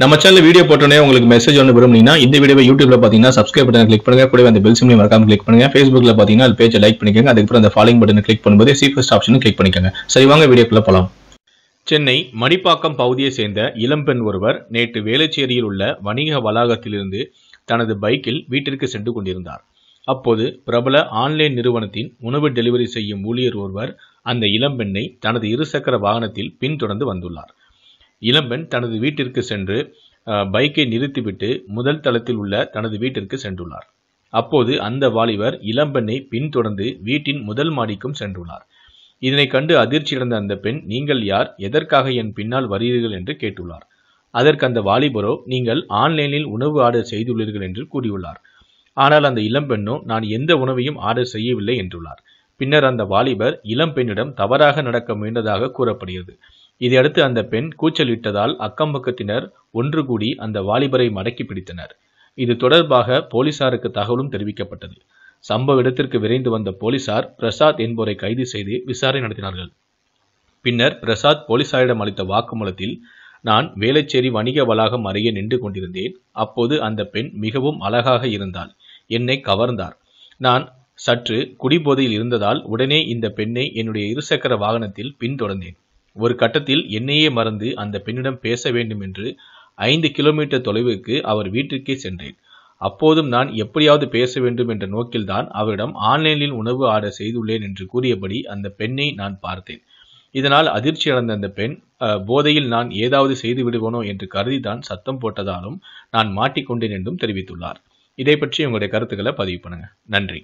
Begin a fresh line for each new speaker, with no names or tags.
நம்ம channel video போட்டோன்னே உங்களுக்கு மெசேஜ் ஒன்று விரும்புனீங்கன்னா இந்த வீடியோ யூடியூப்ல பார்த்தீங்கன்னா சப்ஸ்கிரைப் பட்டன் கிளிக் பண்ணுங்க. கூட அந்த பெல் சிம்லையும் மறக்காம கிளிக் பண்ணுங்க. ஃபேஸ்புக்ல பார்த்தீங்கன்னா அது பேஜை லைக் பண்ணிக்கோங்க. அதுக்கப்புறம் அந்த ஃபாலோயிங் பட்டனை கிளிக் பண்ணும்போது சீஃபஸ்ட் ஆப்ஷனும் கிளிக் பண்ணிக்கோங்க. சரி வாங்க வீடியோக்குள்ள போலாம். சென்னை மடிப்பாக்கம் பகுதியை சேர்ந்த இளம்பெண் ஒருவர் நேற்று வேளச்சேரியில் உள்ள வணிக வளாகத்திலிருந்து தனது பைக்கில் வீட்டிற்கு சென்று கொண்டிருந்தார். அப்போது பிரபல ஆன்லைன் நிறுவனத்தின் உணவு டெலிவரி செய்யும் ஊழியர் ஒருவர் அந்த இளம்பெண்ணை தனது இருசக்கர வாகனத்தில் பின்தொடர்ந்து வந்துள்ளார். இளம்பெண் தனது வீட்டிற்கு சென்று பைக்கை நிறுத்திவிட்டு முதல் தளத்தில் உள்ள தனது வீட்டிற்கு சென்றுள்ளார். அப்போது அந்த வாலிபர் இளம்பெண்ணை பின்தொடர்ந்து வீட்டின் முதல் மாடிக்கும் சென்றுள்ளார். இதனை கண்டு அதிர்ச்சியடைந்த அந்த பெண் நீங்கள் யார்? எதற்காக என் பின்னால் வருகிறீர்கள்? என்று கேட்டுள்ளார். அதற்கு அந்த வாலிபரோ நீங்கள் ஆன்லைனில் உணவு ஆர்டர் செய்துள்ளீர்கள் என்று கூறியுள்ளார். ஆனால் அந்த இளம்பெண்ணோ நான் எந்த உணவையும் ஆர்டர் செய்யவில்லை என்றுள்ளார். பின்னர் அந்த வாலிபர் இளம்பெண்ணிடம் தவறாக நடக்க முயன்றதாக கூறப்படுகிறது. இதையடுத்து அந்த பெண் கூச்சலிட்டதால் அக்கம்பக்கத்தினர் ஒன்று கூடி அந்த வாலிபரை மடக்கி பிடித்தனர். இது தொடர்பாக போலீசாருக்கு தகவலும் தெரிவிக்கப்பட்டது. சம்பவ இடத்திற்கு விரைந்து வந்த போலீசார் பிரசாத் என்பவரை கைது செய்து விசாரணை நடத்தினார்கள். பின்னர் பிரசாத் போலீசாரிடம் அளித்த வாக்குமூலத்தில் நான் வேளச்சேரி வணிக வளாகம் அருகே நின்று கொண்டிருந்தேன். அப்போது அந்த பெண் மிகவும் அழகாக இருந்தாள். என்னை கவர்ந்தார். நான் சற்று குடிபோதையில் இருந்ததால் உடனே இந்த பெண்ணை என்னுடைய இருசக்கர வாகனத்தில் பின்தொடர்ந்தேன். ஒரு கட்டத்தில் என்னையே மறந்து அந்த பெண்ணிடம் பேச வேண்டும் என்று ஐந்து கிலோமீட்டர் தொலைவுக்கு அவர் வீட்டிற்கே சென்றேன். அப்போதும் நான் எப்படியாவது பேச வேண்டும் என்ற நோக்கில்தான் அவரிடம் ஆன்லைனில் உணவு ஆர்டர் செய்துள்ளேன் என்று கூறியபடி அந்த பெண்ணை நான் பார்த்தேன். இதனால் அதிர்ச்சி அடைந்த அந்த பெண் போதையில் நான் ஏதாவது செய்து விடுவேனோ என்று கருதிதான் சத்தம் போட்டதாலும் நான் மாட்டிக்கொண்டேன் என்றும் தெரிவித்துள்ளார். இதை பற்றி உங்களுடைய கருத்துக்களை பதிவு பண்ணுங்க. நன்றி.